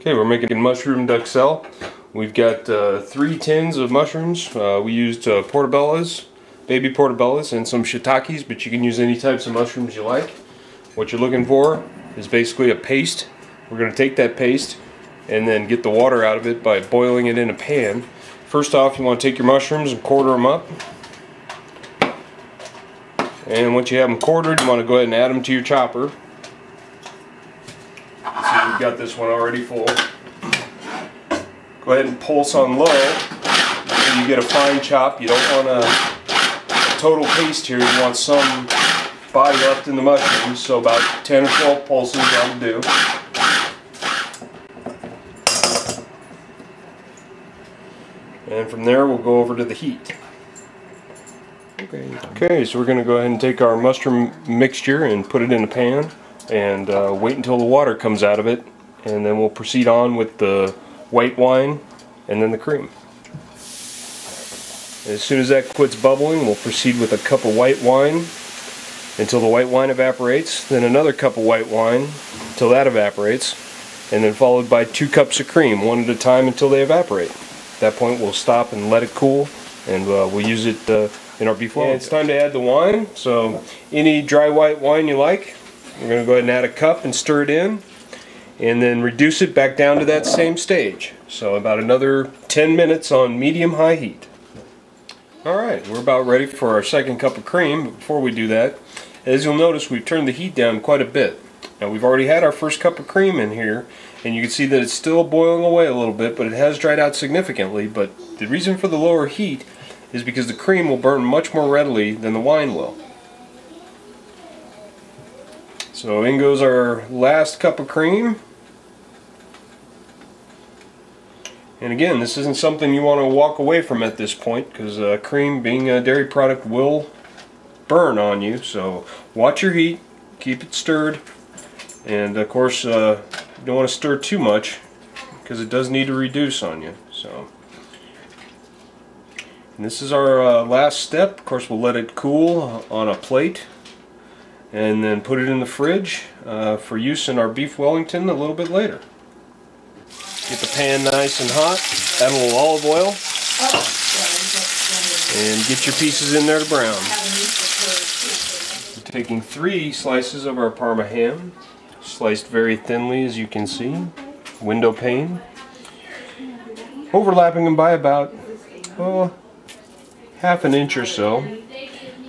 Okay, we're making mushroom duxelle. We've got uh, three tins of mushrooms. Uh, we used uh, portobellas, baby portobellas, and some shiitakes, but you can use any types of mushrooms you like. What you're looking for is basically a paste. We're going to take that paste and then get the water out of it by boiling it in a pan. First off, you want to take your mushrooms and quarter them up. And once you have them quartered, you want to go ahead and add them to your chopper. So we've got this one already full. Go ahead and pulse on low and you get a fine chop. You don't want a, total paste here. You want some body left in the mushrooms. So about 10 or 12 pulses that'll do. And from there we'll go over to the heat. Okay, okay so we're going to go ahead and take our mushroom mixture and put it in a pan and uh, wait until the water comes out of it and then we'll proceed on with the white wine and then the cream. As soon as that quits bubbling we'll proceed with a cup of white wine until the white wine evaporates, then another cup of white wine until that evaporates, and then followed by two cups of cream, one at a time until they evaporate. At that point we'll stop and let it cool and uh, we'll use it uh, in our beef wellington. it's time to add the wine, so any dry white wine you like, we're going to go ahead and add a cup and stir it in and then reduce it back down to that same stage. So about another 10 minutes on medium-high heat. Alright, we're about ready for our second cup of cream. But before we do that, as you'll notice, we've turned the heat down quite a bit. Now we've already had our first cup of cream in here, and you can see that it's still boiling away a little bit, but it has dried out significantly. But the reason for the lower heat is because the cream will burn much more readily than the wine will. So in goes our last cup of cream. And again, this isn't something you want to walk away from at this point because uh, cream, being a dairy product, will burn on you. So watch your heat, keep it stirred, and of course, uh, you don't want to stir too much because it does need to reduce on you. So. And this is our uh, last step. Of course, we'll let it cool on a plate and then put it in the fridge uh, for use in our beef Wellington a little bit later. Get the pan nice and hot, add a little olive oil, and get your pieces in there to brown. We're taking three slices of our Parma ham, sliced very thinly as you can see, window pane, overlapping them by about oh, half an inch or so,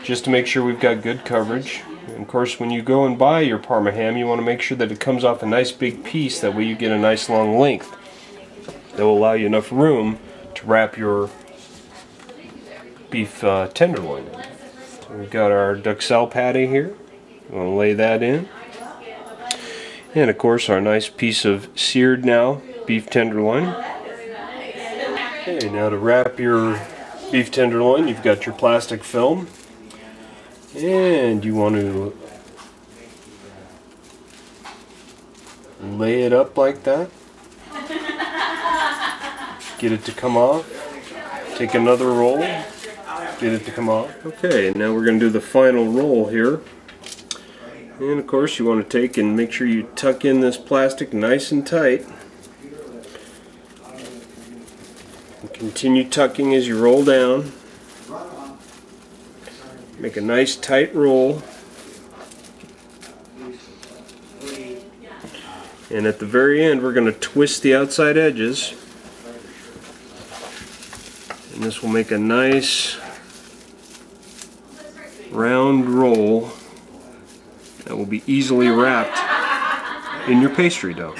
just to make sure we've got good coverage. And of course, when you go and buy your Parma ham, you want to make sure that it comes off a nice big piece, that way you get a nice long length that will allow you enough room to wrap your beef uh, tenderloin in. So we've got our duxelle patty here. We want to lay that in. And of course our nice piece of seared now beef tenderloin. Okay, now to wrap your beef tenderloin, you've got your plastic film. And you want to lay it up like that get it to come off. Take another roll, get it to come off. Okay, now we're going to do the final roll here. And of course you want to take and make sure you tuck in this plastic nice and tight. And continue tucking as you roll down. Make a nice tight roll. And at the very end we're going to twist the outside edges. And this will make a nice round roll that will be easily wrapped in your pastry dough.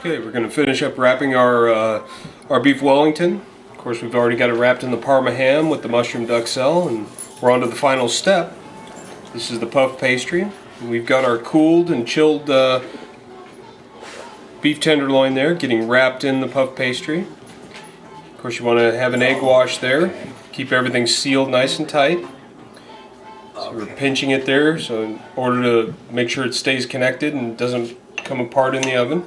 Okay, we're going to finish up wrapping our, uh, our beef Wellington. Of course, we've already got it wrapped in the Parma ham with the mushroom duxelle, and we're on to the final step. This is the puff pastry. We've got our cooled and chilled uh, beef tenderloin there, getting wrapped in the puff pastry Of course you want to have an egg wash there. Keep everything sealed nice and tight. So we're pinching it there so in order to make sure it stays connected and doesn't come apart in the oven.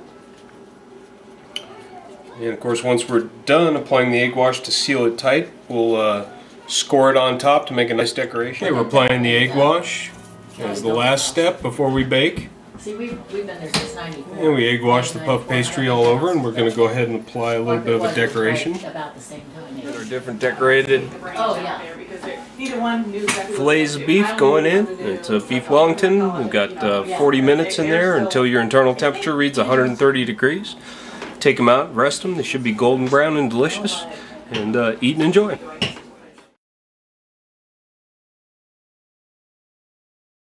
And of course once we're done applying the egg wash to seal it tight, we'll uh, score it on top to make a nice decoration. Okay, we're applying the egg wash as the last step before we bake. See, we've, we've been there since ninety-four. And we egg wash the puff pastry all over, and we're going to go ahead and apply a little bit of a decoration. About the same time. Our different decorated Oh, yeah. Neither one knew exactly. what fillets of beef going in. It's a beef Wellington. We've got uh, 40 minutes in there until your internal temperature reads 130 degrees. Take them out, rest them. They should be golden brown and delicious. And uh, eat and enjoy.